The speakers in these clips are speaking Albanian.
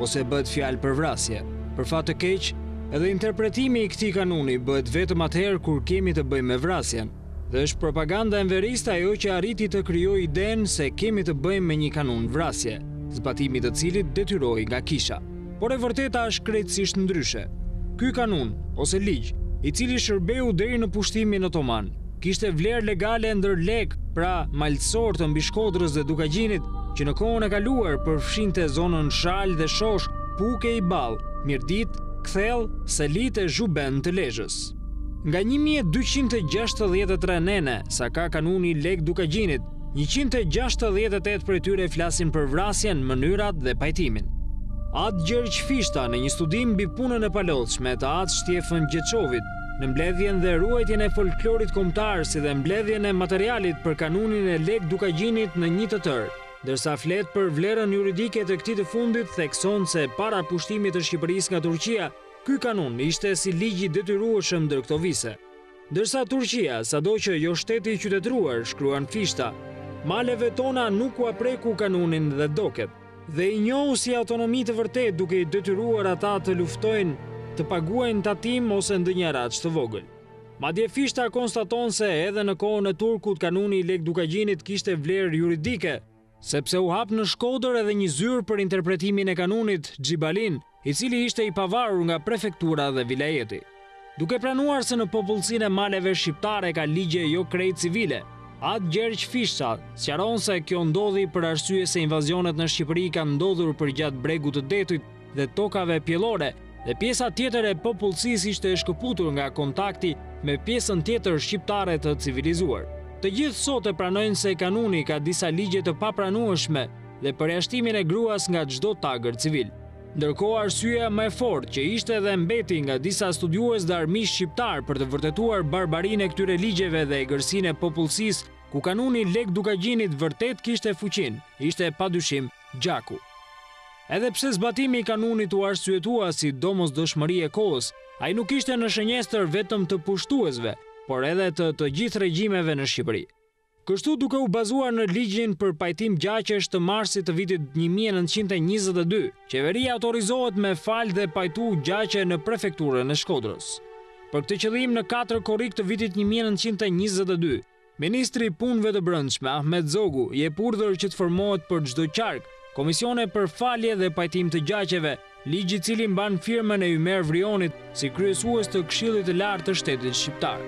ose bëhet fjalë për vrasje. Për fat të keq, edhe interpretimi i këtij kanuni bëhet vetëm atëherë kur kemi të bëjmë me vrasjen, dhe është propaganda enveriste ajo që arriti të krijojë idenë se kemi të bëjmë me një kanun vrasje, zbatimi i të cilit detyrohej nga Kisha. Por e vërteta është krejtësisht ndryshe. Ky kanun, ose ligj, i cili shërbeu deri në pushtimin otoman, kishte vlerë legale ndër lekë, pra malësorë të Mbishkodrës dhe Dukagjinit, që në kohën e kaluar përfshinte zonën Shalë dhe Shosh, Pukë e Iball, Mirditë, Kthell, Selitë e Zhubën të Lezhës. Nga një mijë e dyqind e gjashtëdhjetë e tre nene, sa ka kanuni i Lekë Dukagjinit, njëqind e gjashtëdhjetë e tetë prej tyre flasin për vrasjen, mënyrat dhe pajtimin. At Gjergj Fishta në një studim mbi punën e palodhshme të At Shtjefën Gjeçovit, në mbledhjen dhe ruajtjen e folklorit kombëtar si dhe mbledhjen e materialit për kanunin e Lekë Dukagjinit në një të tërë. Ndërsa flet për vlerën juridike të këtij të fundit, thekson se para pushtimit të Shqipërisë nga Turqia, ky kanun ishte si ligj i detyrueshëm ndër këto vise. Ndërsa Turqia, sado që jo shtet i qytetëruar, shkruan Fishta, maleve tona nuk ua preku kanunin dhe doket. Dhe i njohu si autonomi të vërtetë duke i detyruar ata të luftojnë, të paguajnë tatim ose ndonjë haraç të vogël. Madje Fishta konstaton se edhe në kohën e Turkut kanuni i Lek Dukagjinit kishte vlerë juridike, sepse u hap në Shkodër edhe një zyrë për interpretimin e kanunit, Xhibalin, i cili ishte i pavarur nga prefektura dhe vilajeti. Duke pranuar se në popullsinë e maleve shqiptare ka ligje jo krejt civile, At Gjergj Fishta sqaron se kjo ndodhi për arsye se invazionet në Shqipëri kanë ndodhur përgjatë bregut të detit dhe tokave pjellore dhe pjesa tjetër e popullsisë ishte e shkëputur nga kontakti me pjesën tjetër shqiptare të civilizuar. Të gjithë sot e pranojnë se kanuni ka disa ligje të papranueshme, dhe përjashtimin e gruas nga çdo tagër civil. Ndërkohë arsyeja më e fortë që ishte dhe mbeti nga disa studiues dhe armiq shqiptarë për të vërtetuar barbarinë e këtyre ligjeve dhe egërsinë e popullsisë ku kanuni i Lek Dukagjinit vërtet kishte fuqinë, ishte padyshim gjaku. Edhe pse zbatimi i kanunit u arsyetua si domosdoshmëri e kohës, ai nuk ishte në shënjestër vetëm të pushtuesve, por edhe të të gjithë regjimeve në Shqipëri. Kështu duke u bazuar në ligjin për pajtim gjaqesh të marsit të vitit një mijë e nëntëqind e njëzet e dy, qeveria autorizohet me fal dhe pajtu gjaqe në prefekturën e Shkodrës. Për këtë qëllim në katër korrik të vitit një mijë e nëntëqind e njëzet e dy, Ministri i Punëve të Brendshme, Ahmet Zogu, jep urdhër që të formohet për çdo qark, komisione për falje dhe pajtim të gjaqeve, Ligji i cili mban firmën e Ymer Vrionit si kryesues të Këshillit të Lartë të Shtetit Shqiptar.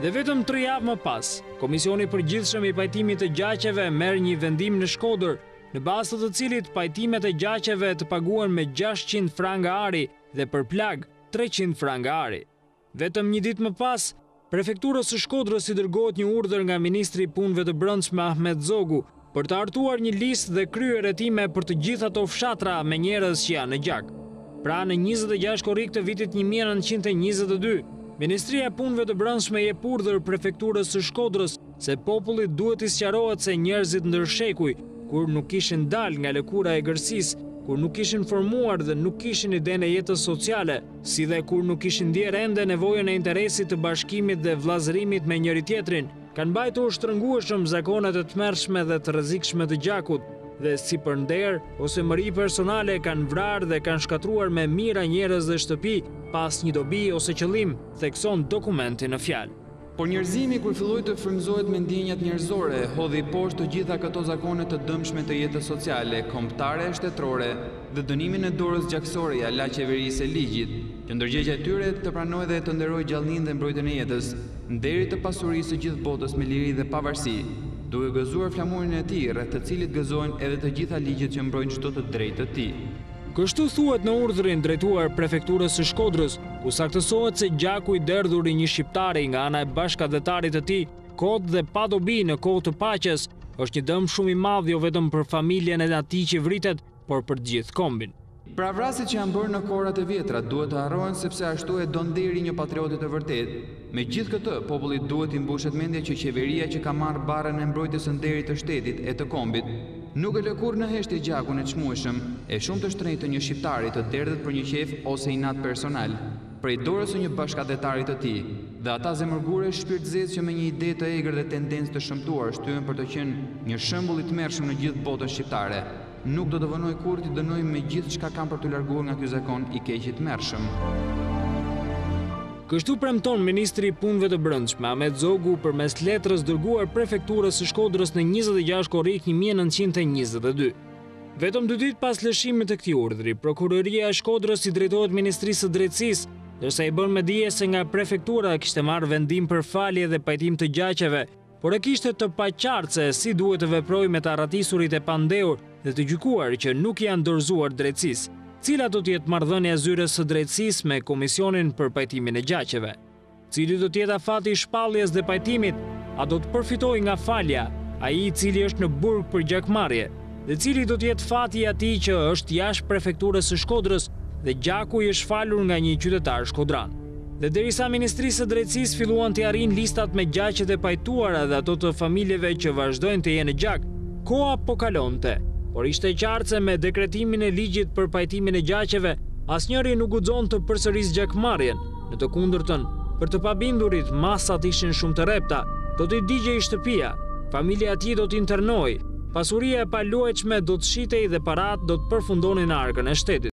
Dhe vetëm tre javë më pas, Komisioni i Përgjithshëm i Pajtimit të Gjaqeve merr një vendim në Shkodër, në bazë të të cilit pajtimet e gjaqeve të paguhen me gjashtëqind franga ari dhe për plagë, treqind franga ari. Vetëm një ditë më pas, Prefekturës së Shkodrës i dërgohet një urdhër nga ministri i Punëve të Brendshme Ahmet Zogu, për të hartuar një listë dhe kryer hetime për të gjitha ato fshatra me njerëz që janë në gjak. Pra, në njëzet e gjashtë korrik të vitit një mijë e nëntëqind e njëzet e dy, Ministria e Punëve të Brendshme jep urdhër Prefekturës së Shkodrës, Se popullit duhet t'i sqarohet se njerëzit ndër shekuj, kur nuk kishin dalë nga lëkura e egërsisë, kur nuk kishin formuar dhe nuk kishin idenë e jetës sociale, si dhe kur nuk kishin ndjerë ende nevojën e interesit të bashkimit dhe vëllazërimit me njëri-tjetrin, kanë mbajtur shtrëngueshëm zakonet e tmerrshme dhe të rrezikshme të gjakut dhe si për nder ose mëri personale kanë vrarë dhe kanë shkatërruar me mijëra njerëz dhe shtëpi pa asnjë dobi ose qëllim, thekson dokumenti në fjalë. Por njerëzimi kur filloi të frymëzohet me ndjenjat njerëzore, hodhi poshtë të gjitha këto zakone të dëmshme të jetës sociale, kombëtare e shtetërore, dhe dënimin e dorës gjakësore ia la qeverisë e ligjit, që ndërgjegjja e tyre të pranojë dhe të nderojë gjallninë dhe mbrojtjen e jetës, nderit e pasurisë së gjithë botës me liri dhe pavarësi, duke gëzuar flamurin e tij, rreth të cilit gëzohen edhe të gjitha ligjet që mbrojnë çdo të drejtë të tij. Kështu thuhet në urdhrin drejtuar Prefekturës së Shkodrës, ku saktësohet se gjaku i derdhur i një shqiptari nga ana e bashkatdhetarit të tij, kot dhe pa dobi në kohë të paqes, është një dëm shumë i madh jo vetëm për familjen e atij që vritet, por për gjithë kombin. Pra vrasjet që janë bërë në kohërat e vjetra, duhet të harrohen sepse ashtu e do nderi i një patrioti të vërtetë. Me gjithë këtë, popullit duhet t'i mbushet mendja që qeveria që ka marrë barrën e mbrojtjes së nderit të shtetit e të kombit, nuk e lë kurrë në heshtje gjakun e çmueshëm e shumë të shtrenjtë të një shqiptari të derdhet për një qejf ose inat personal, prej dorës së një bashkatdhetari të tij. Dhe ata zemërgure shpirtzezë që me një ide të egër dhe tendencë të shëmtuar shtyhen për të qenë një shembull i tmerrshëm në gjithë botën shqiptare, Nuk do të vonoj kurrë t'i dënoj me gjithë çka kam për t'u larguar nga ky zakon i keq i tmerrshëm. Kështu premton ministri i Punëve të Brendshme, Ahmet Zogu, përmes letrës dërguar Prefekturës së Shkodrës në njëzet e gjashtë korrik një mijë e nëntëqind e njëzet e dy. Vetëm dy ditë pas lëshimit të këtij urdhri, Prokuroria e Shkodrës i drejtohet Ministrisë së Drejtësisë, ndërsa i bën me dije se nga Prefektura kishte marrë vendim për falje dhe pajtim të gjaqeve, Por e kishte të paqartë se si duhet të veprojë me të arratisurit e pandehur dhe të gjykuar që nuk i janë dorëzuar drejtësisë. Cila do të jetë marrëdhënia e Zyrës së Drejtësisë me Komisionin për Pajtimin e Gjaqeve? Cili do të jetë afati i shpalljes dhe pajtimit? A do të përfitojë nga falja ai i cili është në burg për gjakmarrje? dhe cili do të jetë fati i atij që është jashtë prefekturës së Shkodrës dhe gjaku i është falur nga një qytetar shkodran. Dhe derisa Ministrisë së Drejtësisë filluan t'i arrijnë listat me gjaqet e pajtuara dhe ato të familjeve që vazhdojnë të jenë në gjak, koha po kalonte. Por ishte qartë se me dekretimin e ligjit për pajtimin e gjaqeve, asnjëri nuk guxon të përsërisë gjakmarrjen, në të kundërtën, për të pabindurit, masat ishin shumë të rrepta, do t'i digjej shtëpia, familja e tij do t'internohej, Pasuria e paluajtshme do të shitej dhe paratë do të përfundonin në arkën e shtetit.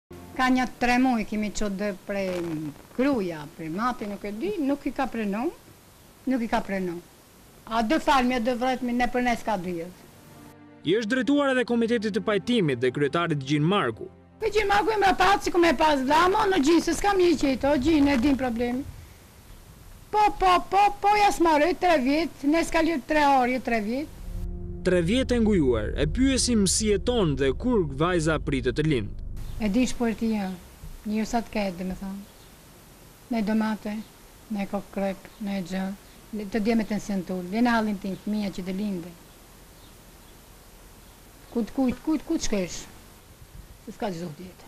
Ka nja tre muj kemi çu dhe prej kruja prej mati nuk e di nuk i ka prenu nuk i ka prenu a do falmi a do vretmi ne për ne s'ka lidh. I është drejtuar edhe Komitetit të Pajtimit dhe kryetarit Gjin Marku. Gjin Marku i mra patë sikur me e pas vlla mo në Gjin se s'kam je i qejtë o Gjin e din problemin Po po po po ja smaroj tre vjet ne s'ka lidh tre orë jo tre vjet. Tre vjet e ngujuar, e pyesim si jeton dhe kur vajza pritet të lindë. E di ç'po erti ja, jo sa të ketë domethënë. Ne domate, ne kokë krek, ne gjë, të dje me tension të ulët, vjen në hallin tim fëmija që do lindë. Ku të, ku të, ku të shkosh? Se s'ka çdo tjetër.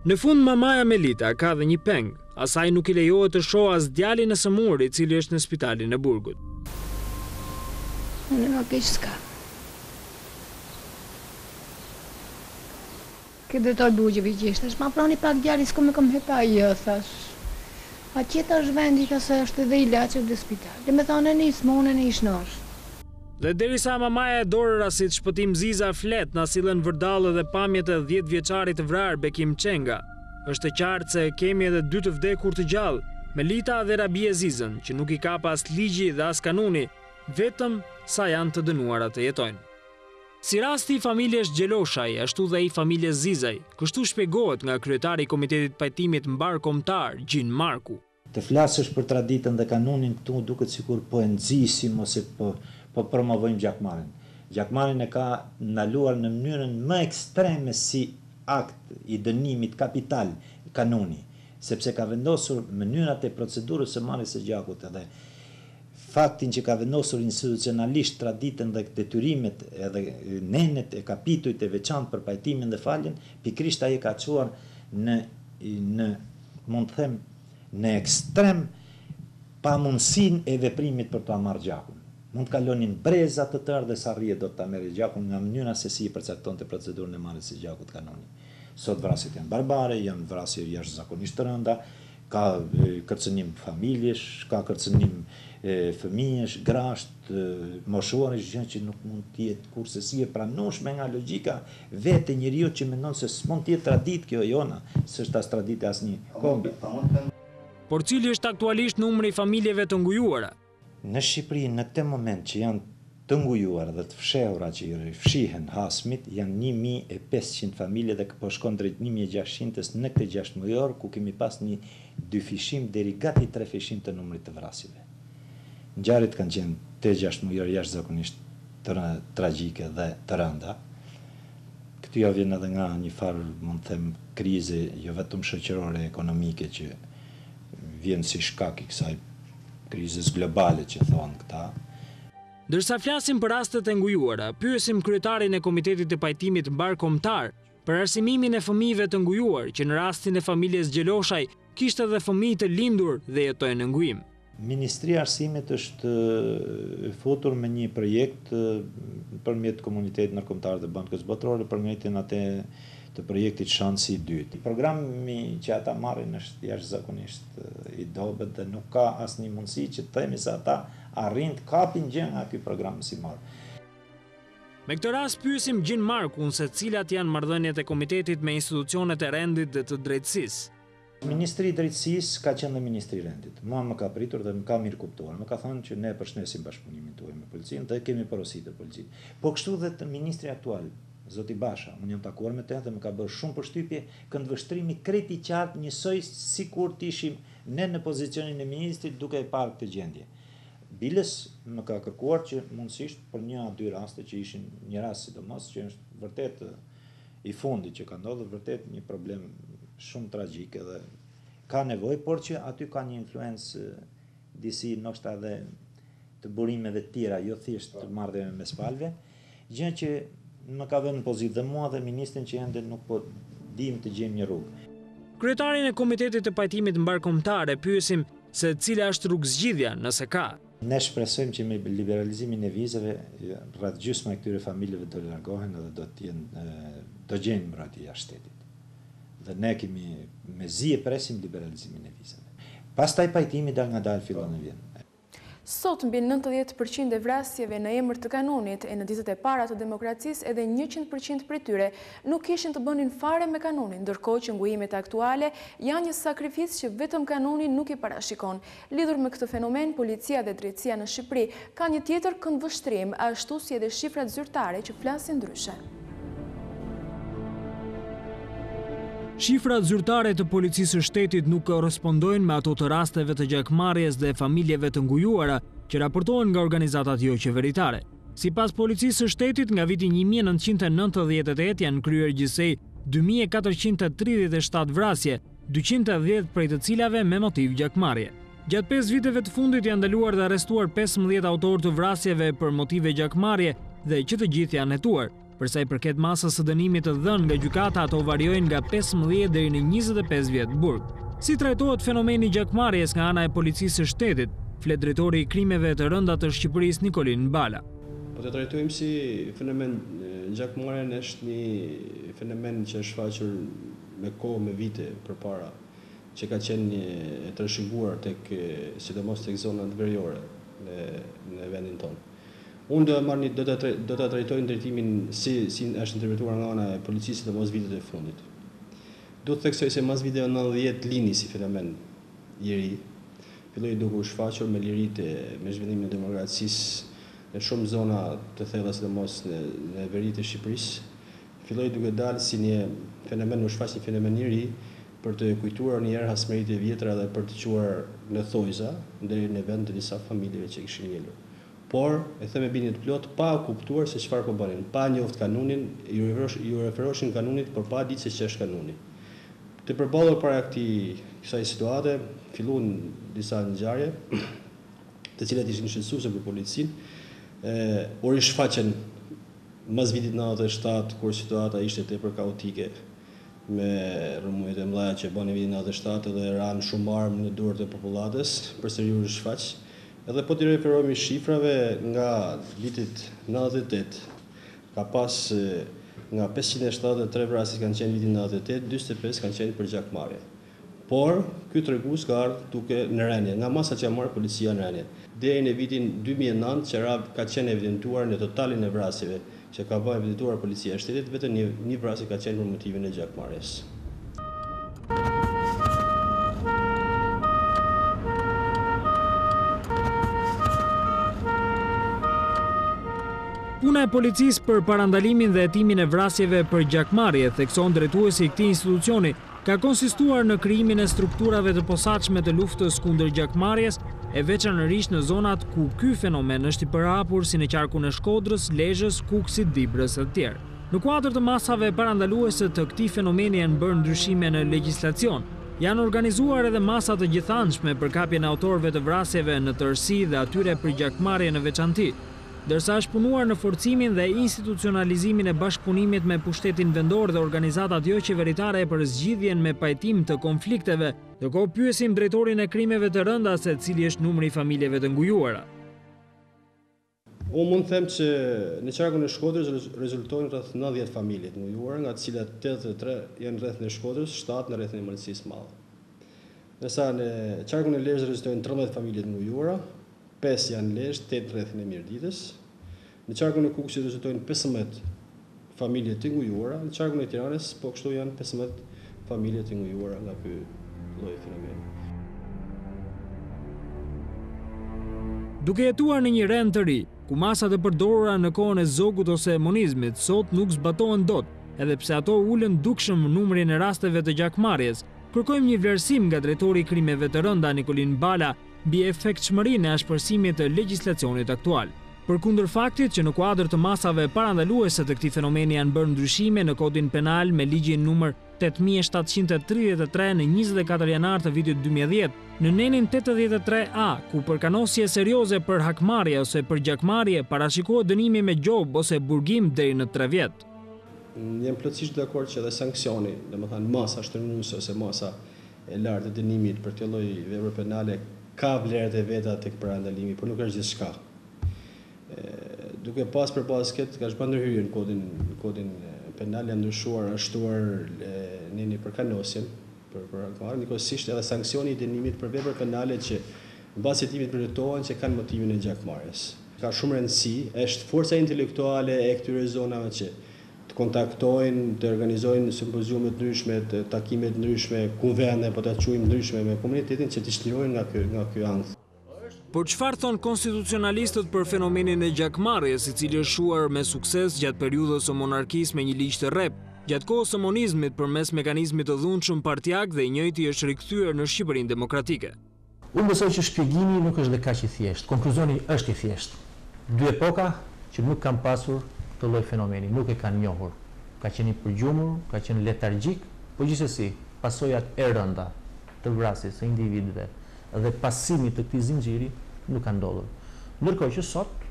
Në fund mamaja Melita ka dhe një peng, asaj nuk i lejohet të shohë as djalin e sëmurë i cili është në spitalin e burgut. Unë më keq s'ka. Ky drejtor Buxheviq ishte. Ma prani pak djalin s'kam me kom hy paj thash. A qeta është vendi tha se është edhe ilaçe dhe spital. Do me thanë e nis me unë e nish nosh. Dhe deri sa mamaja e dorërasit Shpëtim Ziza flet, na sillen vërdallë edhe pamjet e dhjetë vjeçarit të vrarë Bekim Çenga. Është e qartë se kemi edhe dy të vdekur të gjallë, Melita dhe Rabije Zizën, që nuk i kap as ligji dhe as kanuni, vetëm se janë të dënuara të jetojnë. Si rasti i familjes Gjeloshaj, ashtu dhe i familjes Zizaj, kështu shpjegohet nga kryetari i Komitetit Pajtimit Mbarëkombëtar, Gjin Marku. Të flasësh për traditën dhe kanunin këtu duket sikur po e nxisim ose po promovojmë gjakmarrjen. Gjakmarrjen e ka ndaluar në mënyrën më ekstreme si akt i dënimit kapital kanuni, sepse ka vendosur mënyrat e procedurës së marrjes së gjakut edhe Faktin që ka vendosur institucionalisht traditën dhe detyrimet edhe nenet e kapitujt e veçantë për pajtimin dhe faljen, pikërisht ai e ka çuar në në mund të them në ekstrem pamundësinë e veprimit për ta marrë gjakun. Mund të kalonin breza të tërë dhe s'arrije dot ta merrje gjakun nga mënyra se si e përcaktonte procedurën e marrjes së gjakut kanuni. Sot vrasjet janë barbare, janë vrasje jashtëzakonisht të rënda, Ka kërcënim familjesh, ka kërcënim fëmijësh, grash, të moshuarish, gjë që nuk mund të jetë kurrsesi e pranueshme nga logjika vetë e njeriut që mendon se s'mund të jetë traditë kjo e jona, s'është as traditë e asnjë kombi. Por cili është aktualisht numri i familjeve të ngujuara? Në Shqipëri në këtë moment që janë të ngujuar dhe të fshehura që i rri fshihen hasmit janë një mijë e pesëqind familje dhe po shkon drejt një mijë e gjashtëqintes në këtë gjashtëmujor ku kemi pas një dyfishim deri gati trefishim të numrit të vrasjeve. Ngjarjet kanë qenë këtë gjashtëmujor jashtëzakonisht të rënda, tragjike dhe të rënda. Kjo vjen edhe nga një farë mund të them krize jo vetëm shoqërore ekonomike që vjen si shkak i kësaj krizës globale që thonë këta. Ndërsa flasim për rastet e ngujuara, pyesim kryetarin e Komitetit të Pajtimit Mbarëkombëtar për arsimimin e fëmijëve të ngujuar që në rastin e familjes Gjeloshaj kishte dhe fëmijë të lindur dhe jetojnë në ngujim. Ministria e Arsimit është futur me një projekt përmjet Komunitetit Ndërkombëtar dhe Bankës Botërore për ngritjen atë të projektit Shansi i Dytë. Programi që ata marrin është jashtëzakonisht i dobët dhe nuk ka asnjë mundësi që të themi se ata arrijnë të kapin gjë nga ky program mësimor. Me këtë rast pyesim Gjin Markun se cilat janë marrëdhëniet e Komitetit me institucionet e rendit dhe të drejtësisë. Ministri i Drejtësisë ka qenë dhe Ministri i Rendit. Mua më ka pritur dhe më ka mirëkuptuar. Më ka thënë që ne përshëndesim bashkëpunimin tuaj me policinë dhe kemi porositur policinë. Po kështu dhe te ministri aktual, zoti Basha. Unë jam takuar me të dhe më ka bërë shumë përshtypje këndvështrimi krejt i qartë njësoj sikur të ishim ne në pozicionin e ministrit duke e parë këtë gjendje. Biles më ka kërkuar që mundësisht për një a dy raste që ishin një rast sidomos që është vërtet i fundit që ka ndodhur vërtet një problem shumë tragjik edhe ka nevojë, por që aty ka një influencë disi ndoshta edhe të burimeve të tjera, jo thjesht të marrëdhënieve mes palëve, gjë që më ka vënë në pozitë dhe mua dhe ministrin që ende nuk po dimë të gjejmë një rrugë. Kryetarin e Komitetit të Pajtimit Mbarëkombëtar e pyesim se cila është rrugëzgjidhja nëse ka. Ne shpresojmë që me liberalizimin e vizave rreth gjysma e këtyre familjeve do largohen edhe do të jenë do gjejnë mbrojtje jashtë shtetit. Dhe ne kemi mezi e presim liberalizimin e vizave. Pastaj pajtimi dalngadalë fillon e vjen. Sot mbi nëntëdhjetë për qind e vrasjeve në emër të kanunit e në ditët e para të demokracisë edhe njëqind për qind prej tyre nuk kishin të bënin fare me kanunin ndërkohë që ngujimet aktuale janë një sakrificë që vetëm kanuni nuk i parashikon Lidhur me këtë fenomen, policia dhe drejtësia në Shqipëri kanë një tjetër këndvështrim, ashtu si edhe shifrat zyrtare që flasin ndryshe. Shifrat zyrtare të Policisë së Shtetit nuk korrespondojnë me ato të rasteve të gjakmarrjes dhe familjeve të ngujuara që raportohen nga organizatat joqeveritare. Sipas Policisë së Shtetit, nga viti një mijë e nëntëqind e nëntëdhjetë e tetë janë kryer gjithsej dy mijë e katërqind e tridhjetë e shtatë vrasje, dyqind e dhjetë prej të cilave me motiv gjakmarrje. Gjatë pesë viteve të fundit janë ndaluar dhe arrestuar pesëmbëdhjetë autorë të vrasjeve për motive gjakmarrje dhe që të gjithë janë hetuar. Për sa i përket masës së dënimit të dhënë nga gjykata ato variojnë nga pesëmbëdhjetë deri në njëzet e pesë vjet burg. Si trajtohet fenomeni i gjakmarrjes nga ana e Policisë së Shtetit, flet drejtori i Krimeve të Rënda të Shqipërisë Nikolin Bala. Po të trajtojmë si fenomen gjakmarrjen është një fenomen që është shfaqur me kohë me vite përpara që ka qenë një e trashëguar tek sidomos tek zonat veriore në në vendin tonë. Unë do e marr një do ta do ta trajtoj ndërtimin si si është interpretuar nga ana e policisë sidomos vitet e fundit. Do të theksoj se mas viteve nëntëdhjetë lindi si fenomen i ri, filloi duke u shfaqur me liritë me zhvillimin e demokracisë në shumë zona të thella sidomos në në veri të Shqipërisë, Filloi duke dalë si një fenomen, u shfaq si fenomen i ri, për të kujtuar një herë hasmëritë e vjetra dhe për të çuar në thonjëza nderin në vend të disa familjeve që kishin ngelur. Por, e them me bindje të plotë, pa kuptuar se çfarë po bënin, pa njoftë kanunin, iu referoheshin kanunit, por pa ditë se ç'është kanuni. Të përballur para këtij, kësaj situate, filluan disa ngjarje, të cilat ishin shqetësuese për policinë, e u rishfaqën, Mbas vitit nëntëdhjetë e shtatë, kur situata ishte tepër kaotike me rrëmujët e mëdha që u bënë vitin nëntëdhjetë e shtatë dhe ranë shumë armë në duart e popullatës, përsëri u rishfaq. Edhe po t'i referohemi shifrave nga vitit nëntëdhjetë e tetë, ka pas nga pesëqind e shtatëdhjetë e tre vrasje që kanë qenë vitin nëntëdhjetë e tetë, dyzet e pesë kanë qenë për gjakmarrje. Por, ky tregues ka ardhur duke në renie, nga masat që ka marrë policia në renie. Deri në vitin dy mijë e nëntë, që ra, ka qenë evidentuar në totalin e vrasjeve që ka evidentuar Policia e Shtetit, vetëm një një vrasje ka qenë për motivin e gjakmarrjes. Puna e policisë për parandalimin dhe hetimin e vrasjeve për gjakmarrje, thekson drejtuesi i këtij institucioni, ka konsistuar në krijimin e strukturave të posaçme të luftës kundër gjakmarrjes, e veçanërisht në zonat ku ky fenomen është i përhapur si në qarkun e Shkodrës, Lezhës, Kukësit, Dibrës e tjerë. Në kuadër të masave parandaluese të këtij fenomeni janë bërë ndryshime në legjislacion, janë organizuar edhe masa të gjithanshme për kapjen e autorëve të vrasjeve në tërësi dhe atyre për gjakmarrje në veçanti, ndërsa është punuar në forcimin dhe institucionalizimin e bashkëpunimit me pushtetin vendor dhe organizatat joqeveritare për zgjidhjen me pajtim të konflikteve, Ndërkohë pyesim drejtorin e Krimeve të Rënda se cili është numri i familjeve të ngujuara. Unë mund të them që në qarkun e Shkodrës rezultojnë rreth nëntëdhjetë familje të ngujuara, nga të cilat tetëdhjetë e tre janë në rrethin e Shkodrës, shtatë në rrethin e Malësisë Madhe. Ndërsa në qarkun e Lezhës rezultojnë trembëdhjetë familje të ngujuara, Pesë janë Lezhë, tetë rrethin e Mirditës. Në qarkun e Kukësit rezultojnë pesëmbëdhjetë familje të ngujuara, në qarkun e Tiranës po kështu janë pesëmbëdhjetë familje të ngujuara nga ky lloj fenomeni. Duke jetuar në një rend të ri, ku masat e përdorura në kohën e Zogut ose e Monizmit sot nuk zbatohen dot, edhe pse ato ulën dukshëm numrin e rasteve të gjakmarrjes, kërkojmë një vlerësim nga drejtori i Krimeve të Rënda Nikolin Bala, mbi efektshmërinë e ashpërsimit të legjislacionit aktual. Përkundër faktit që në kuadër të masave parandaluese të këtij fenomeni janë bërë ndryshime në Kodin Penal me Ligjin numër tetë mijë e shtatëqind e tridhjetë e tre në njëzet e katër janar të vitit dy mijë e dhjetë, në nenin tetëdhjetë e tre A, ku për kanosje serioze për hakmarrje ose për gjakmarrje parashikohet dënimi me gjobë ose burgim deri në tre vjet. Jam plotësisht dakord që edhe sanksioni, domethënë masa shtërnguese ose masa e lartë e dënimit për këtë lloj vepre penale ka vlerat e veta tek parandalimi, por nuk është gjithçka. Duke pas parasysh këtë, ka shkuar ndërhyrje në kodin kodin penal janë ndryshuar, është shtuar neni për kanosjen, për për..., njëkohësisht edhe sanksioni i dënimit për vepra penale që mbas hetimit vërtetohen që kanë motivin e gjakmarrjes. Ka shumë rëndësi, është forca intelektuale e këtyre zonave që të kontaktojnë, të organizojnë simpoziume të ndryshme, takime të ndryshme, kuvende, po ta quajmë ndryshe me komunitetin që t'i çlirojnë nga ky nga ky ankth. Por çfarë thonë konstitucionalistët për fenomenin e gjakmarrjes, i cili është shuar me sukses gjatë periudhës së monarkisë me një ligj të rreptë, gjatë kohës së monizmit përmes mekanizmit të dhunshëm partiak dhe i njëjti është rikthyer në Shqipërinë demokratike. Unë besoj që shpjegimi nuk është dhe kaq i thjeshtë. Konkluzioni është i thjeshtë. Dy epoka që nuk kanë pasur këtë lloj fenomeni, nuk e kanë njohur. Ka qenë i përgjumur, ka qenë letargjik, por gjithsesi, pasojat e rënda të vrasjes së individëve dhe pasimit të këtij zinxhiri nuk kanë ndodhur. Ndërkohë që sot,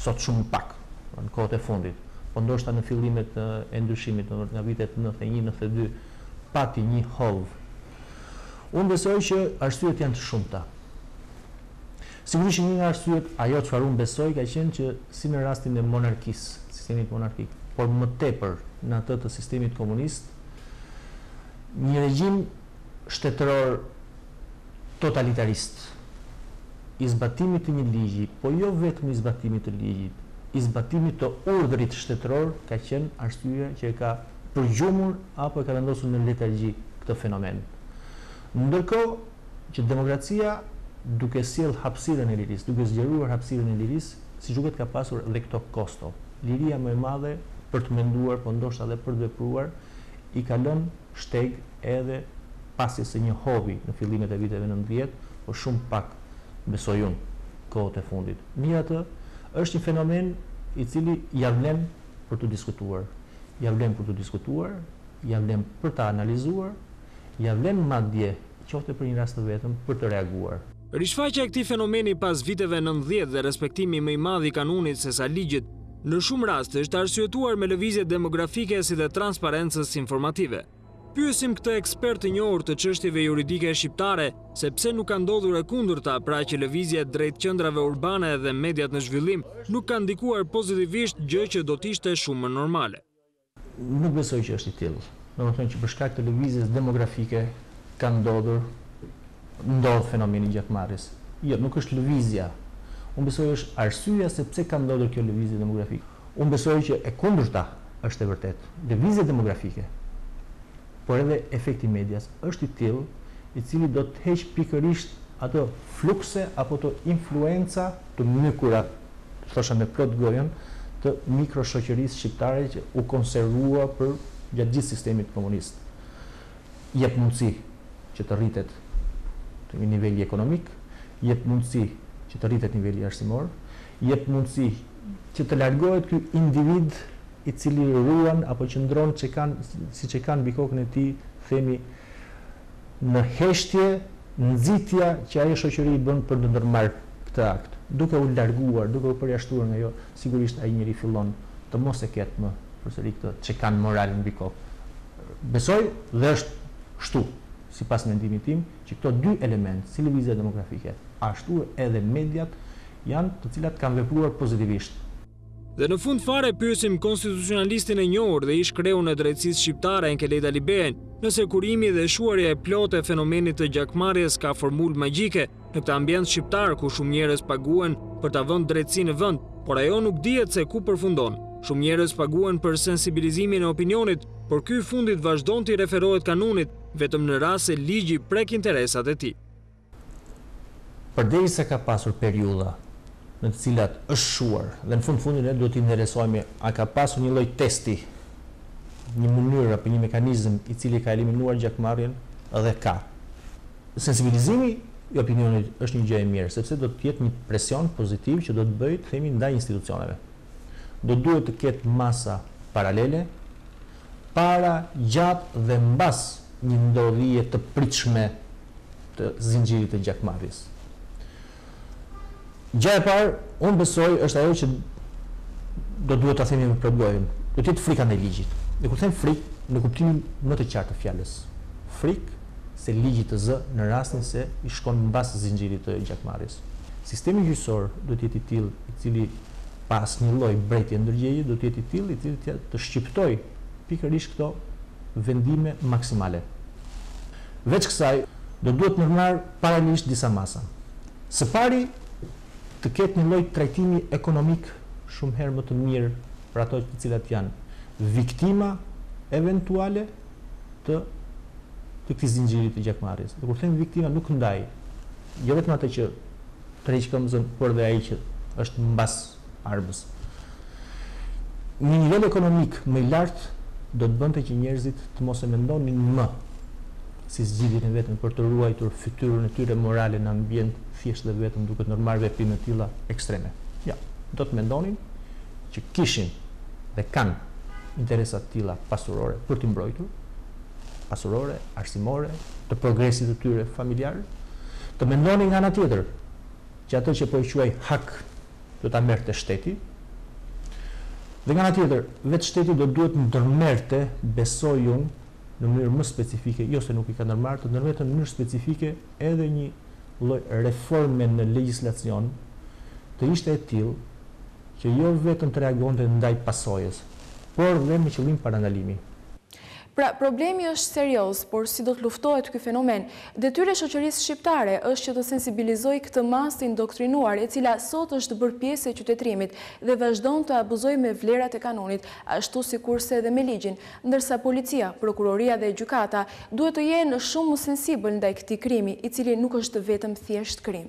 sot shumë pak, në kohët e fundit, por ndoshta në fillimet e ndryshimit, nga vitet nëntëdhjetë e një, nëntëdhjetë e dy, pati një hov, Unë besoj që arsyet janë të shumta. Sigurisht që një nga arsyet, ajo çfarë unë besoj ka qenë që si në rastin e monarkisë, sistemit monarkik, por më tepër në atë të sistemit komunist, një regjim shtetëror totalitarist i zbatimit të një ligji, po jo vetëm i zbatimit të ligjit, i zbatimit të urdhrit shtetëror ka qenë arsyeja që e ka përgjumur apo e ka vendosur në letargji këtë fenomen. Ndërkohë që demokracia duke sjellë hapësirën e lirisë, duke zgjeruar hapësirën e lirisë, siç duket ka pasur dhe këto kosto. Liria më e madhe për të menduar, po ndoshta dhe për të vepruar, i ka lënë shteg edhe pasjes së një hovi në fillimet e viteve nëntëdhjetë, por shumë pak, besoj unë, kohët e fundit. Megjithatë, është një fenomen i cili ia vlen për t'u diskutuar. ia vlen për t'u diskutuar, ia vlen për ta analizuar, ia vlen madje, qoftë për një rast të vetëm, për të reaguar. Rishfaqja e këtij fenomeni pas viteve nëntëdhjetë dhe respektimi më i madh i kanunit sesa ligjit, në shumë raste është arsyetuar me lëvizje demografike si dhe transparencës informative. Pyesim këtë ekspert të njohur të çështjeve juridike shqiptare se pse nuk ka ndodhur e kundërta, pra që lëvizja drejt qendrave urbane dhe mediat në zhvillim nuk kanë ndikuar pozitivisht, gjë që do të ishte shumë më normale. Nuk besoj që është i tillë. Domethënë që për shkak të lëvizjes demografike ka ndodhur, ndodh fenomeni i gjakmarrjes. Jo, nuk është lëvizja. Unë besoj është arsyeja se pse ka ndodhur kjo lëvizje demografike. Unë besoj që e kundërta është e vërtetë. Lëvizja demografike, por edhe efekti i medias është i tillë, i cili do të heqë pikërisht ato flukse apo ato influenca të mykura, thosha me plot gojën, të mikroshoqërisë shqiptare që u konservua përgjatë gjithë sistemit komunist. Jep mundësi që të rritet niveli ekonomik, jep mundësi që të rritet niveli arsimor, jep mundësi që të largohet ky individ i cili ruan apo qëndron çekan, si çekan mbi kokën e tij themi në heshtje nxitja që ajo shoqëri i bën për të ndërmarrë këtë akt duke u larguar duke u përjashtuar nga ajo sigurisht ai njeri fillon të mos e ketë më përsëri këtë çekan moral mbi kokë besoj dhe është kështu sipas mendimit tim që këto dy elementë si lëvizja demografike ashtu edhe mediat janë të cilat kanë vepruar pozitivisht. Dhe në fund fare pyesim konstitucionalistin e njohur dhe ish-kreun e drejtësisë shqiptare Enkelejd Alibeajn, nëse kurimi dhe shuarja e plotë e fenomenit të gjakmarrjes ka formulë magjike në këtë ambient shqiptar ku shumë njerëz paguhen për ta vënë drejtësinë në vend, por ajo nuk dihet se ku përfundon. Shumë njerëz paguhen për sensibilizimin e opinionit, por ky i fundit vazhdon t'i referohet kanunit vetëm në rast se ligji prek interesat e tij. Përderisa ka pasur periudha në të cilat është shuar dhe në fund fundit ne duhet të interesohemi a ka pasur një lloj testi, një mënyrë apo një mekanizëm i cili ka eliminuar gjakmarrjen dhe ka. Sensibilizimi i opinionit është një gjë e mirë sepse do të jetë një presion pozitiv që do të bëjë themi ndaj institucioneve. Do duhet të ketë masa paralele para, gjatë dhe mbas një ndodhie të pritshme të zinxhirit të gjakmarrjes. Gjëja e parë, unë besoj, është ajo që do duhet ta themi me plot gojën, do të jetë frika ndaj ligjit. Dhe kur them frikë, në kuptimin më të qartë të fjalës, frikë se ligji të zë në rastin se i shkon mbas zinxhirit të gjakmarrjes. Sistemi gjyqësor duhet të jetë i tillë i cili pa asnjë lloj brejtje ndërgjegje do të jetë i tillë i cili të shqiptojë pikërisht këto vendime maksimale. Veç kësaj, do duhet ndërmarrë paralelisht disa masa. Së pari, të ketë një lloj trajtimi ekonomik shumë herë më të mirë për ato të cilat janë viktima eventuale të të këtij zinxhiri të gjakmarrjes. Dhe kur them viktima, nuk ndaj jo vetëm atë që tërheq këmbëzën, por dhe ai që është mbas armës. Një nivel ekonomik më i lartë do të bënte që njerëzit të mos e mendonin më si zgjidhjen e vetme për të ruajtur fytyrën e tyre morale në ambient thjesht dhe vetëm duke ndërmarrë veprime të tilla ekstreme. Jo, do të mendonin që kishin dhe kanë interesa të tilla pasurore për t'i mbrojtur, pasurore, arsimore, të progresit të tyre familjar. Të mendonin nga ana tjetër që atë që po e quaj hak do ta merrte shteti, dhe nga ana tjetër, vetë shteti do duhet të ndërmerrte, besoj unë, në mënyrë më specifike, jo se nuk i ka ndërmarrë, të ndërmerrte në mënyrë specifike edhe një lloj reforme në legjislacion, të ishte e tillë që jo vetëm të reagonte ndaj pasojës, por dhe me qëllim parandalimi. Pra, problemi është serioz, por si do të luftohet ky fenomen? Detyrë e shoqërisë shqiptare është që të sensibilizojë këtë masë të indoktrinuar, e cila sot është bërë pjesë e qytetërimit dhe vazhdon të abuzojë me vlerat e kanunit, ashtu sikurse dhe me ligjin, ndërsa policia, prokuroria dhe gjykata duhet të jenë shumë më sensibël ndaj këtij krimi, i cili nuk është vetëm thjesht krim.